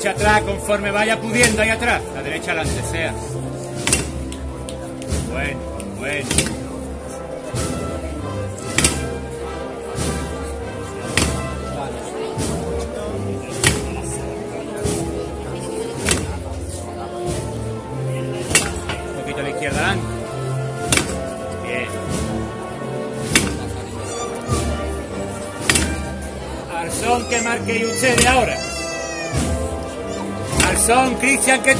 derecha atrás, conforme vaya pudiendo ahí atrás. La derecha adelante sea. Bueno, bueno. Un poquito a izquierda adelante. Bien. Al son que marque ustedes ahora. Son, Cristian, que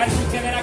ya sucederá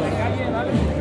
la calle, ¿vale?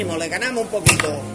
Le ganamos un poquito.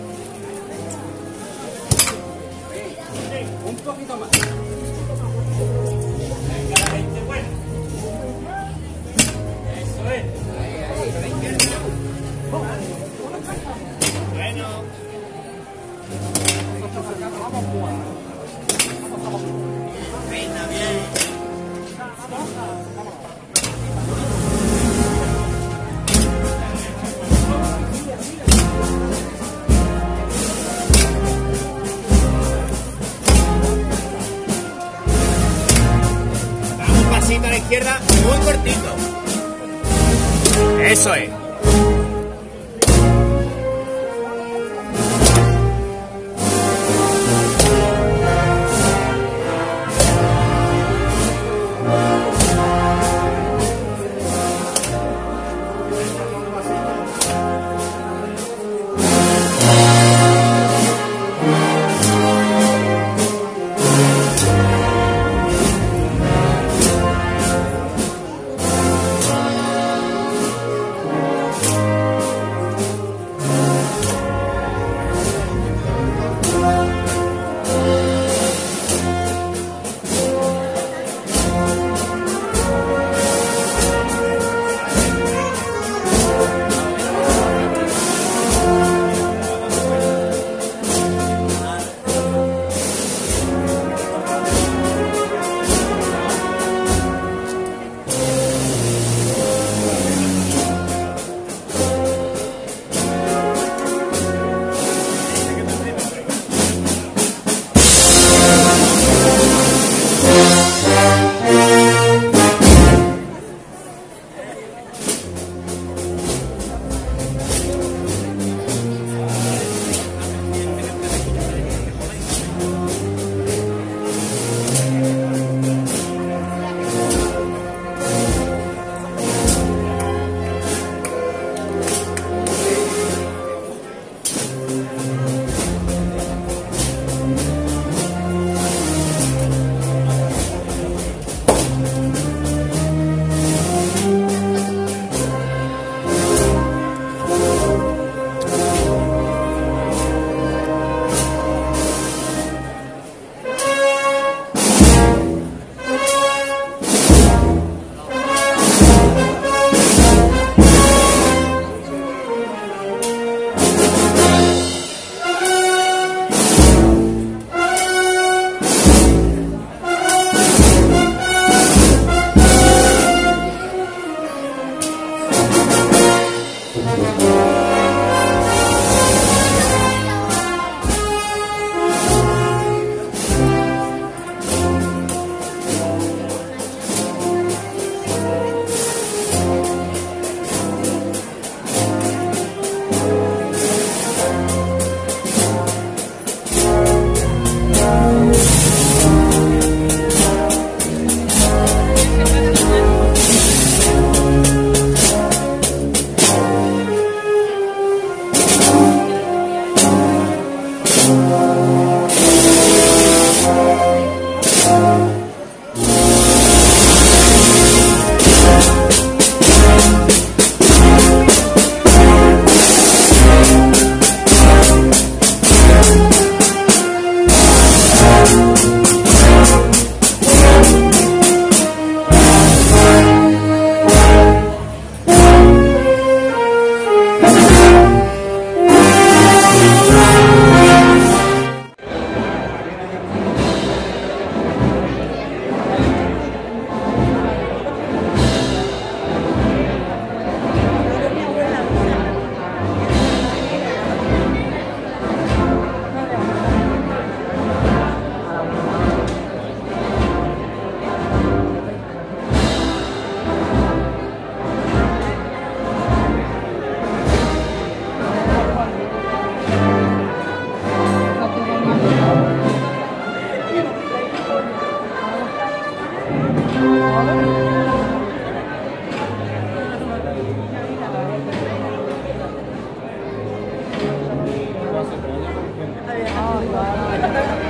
哎呀，好。